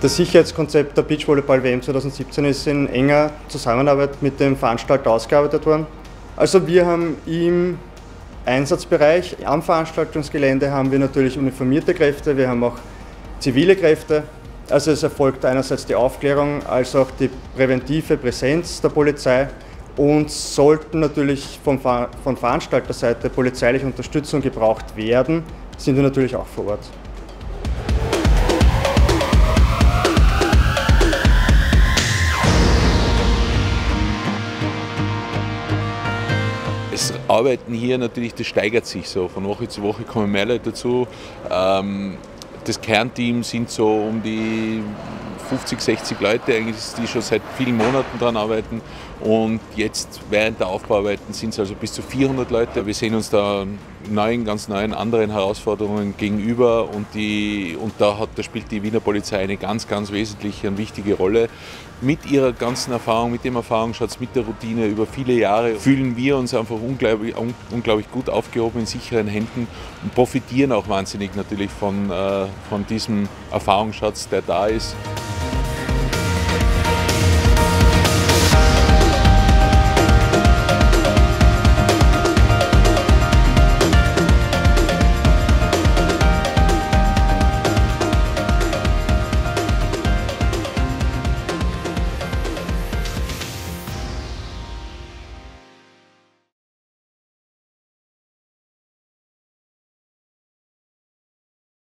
Das Sicherheitskonzept der Beachvolleyball-WM 2017 ist in enger Zusammenarbeit mit dem Veranstalter ausgearbeitet worden. Also wir haben im Einsatzbereich am Veranstaltungsgelände haben wir natürlich uniformierte Kräfte, wir haben auch zivile Kräfte. Also es erfolgt einerseits die Aufklärung als auch die präventive Präsenz der Polizei und sollten natürlich von, von Veranstalterseite polizeiliche Unterstützung gebraucht werden, sind wir natürlich auch vor Ort. Das Arbeiten hier natürlich, das steigert sich so. Von Woche zu Woche kommen mehr Leute dazu. Ähm, das Kernteam sind so um die 50, 60 Leute eigentlich, die schon seit vielen Monaten daran arbeiten. Und jetzt während der Aufbauarbeiten sind es also bis zu 400 Leute. Wir sehen uns da neuen, ganz neuen anderen Herausforderungen gegenüber und, die, und da, hat, da spielt die Wiener Polizei eine ganz, ganz wesentliche und wichtige Rolle. Mit ihrer ganzen Erfahrung, mit dem Erfahrungsschatz, mit der Routine über viele Jahre fühlen wir uns einfach unglaublich, unglaublich gut aufgehoben in sicheren Händen und profitieren auch wahnsinnig natürlich von, äh, von diesem Erfahrungsschatz, der da ist.